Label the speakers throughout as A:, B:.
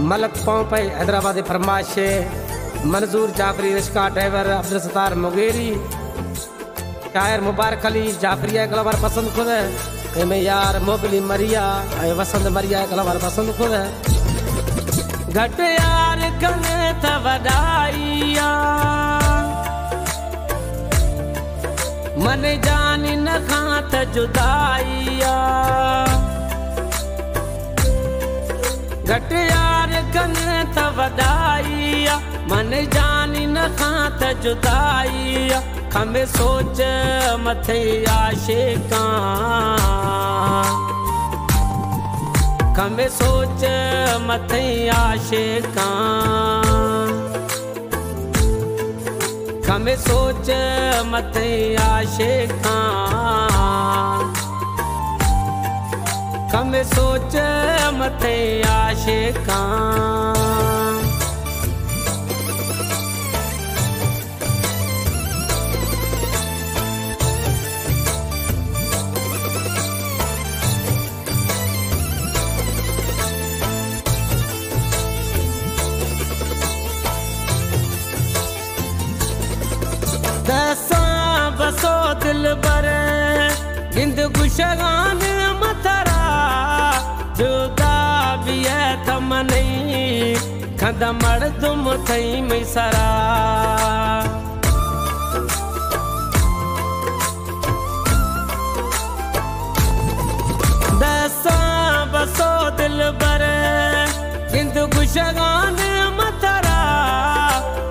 A: मलक पौपे हैदराबादी फरमाश मंजूर जाफरी रिश्का ड्राइवर अब्दुल सतार मुगेरी। शायर मुबारक अली जाफरिया गलवार पसंद खुद है। यार मोगली मरिया वसंत मरिया गलवार पसंद खुद है। घट यार कने त वडाइया मन जानी न खां खात जुदाइया घट यार कने त वडाइया मन जानी न खात जुदाइया खमे सोच मथे आशिका। खमे सोच मथे आशिका। खमे सोच मथे आशिका खमे सोच मथे आशिका दसां बसो दिल गिंद गुशगान नहीं खंद मड़ तुम थई मिसरा दसां बसो दिल बर गिंद गुशगान मथरा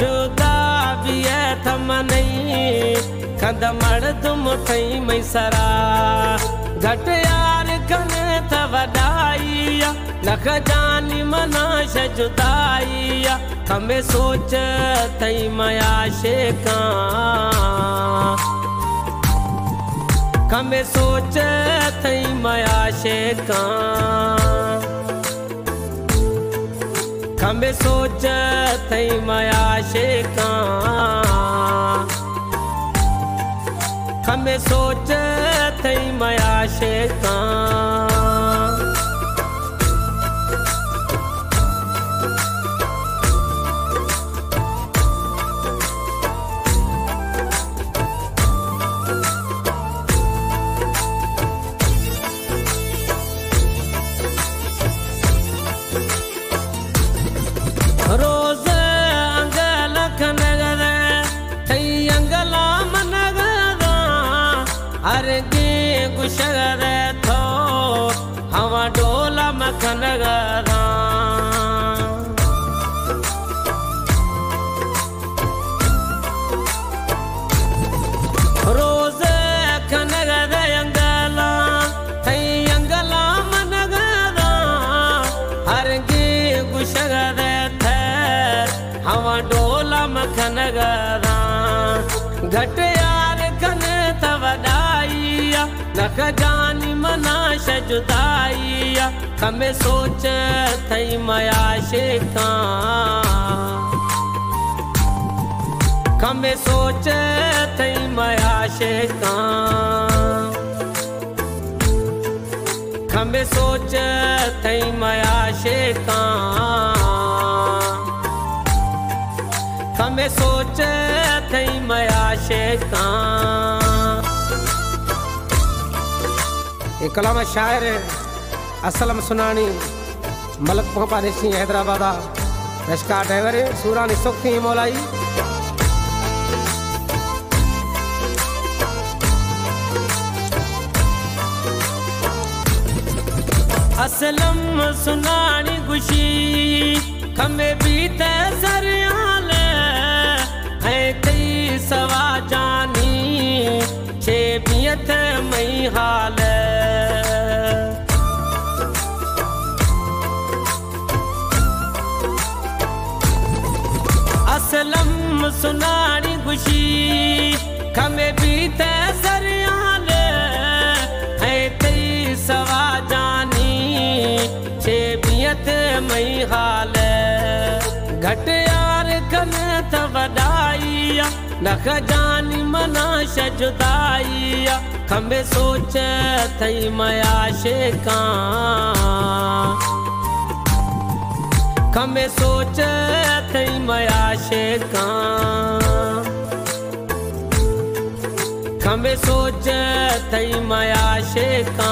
A: जुदा भी है थम नहीं खंद मड़ तुम थई मैसरा घट यार नख जानी मना कम सोच थई कम सोच थई मया शेक कम सोच थई मया शेक कमे सोच अथई मया शां गुशगद थो हवा डोला रोज खनगद अंगला, थई अंगला मनगदा हरगे गुशगद थे हवा डोला मखनगदा घट यार कने त वडाइया लख जानी मनाश जुदाइया। खमे सोच थई मया शेखा खमे सोच थई मया शेखा खमे सोच थई मया शेखा खमे सोच थई मया शेखा ये कलाम शायर असलम सुनानी, मलक पोपा निशी हैदराबाद रश्का ड्राइवर सूरानी सुखी मोलाई। असलम सुनानी हाल कने त जुदाइया। खंबे सोच थई मया खमे सोच थई मया शेका सोच थई मया शेका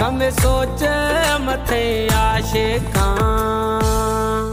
A: कम सोच मथे आशे खां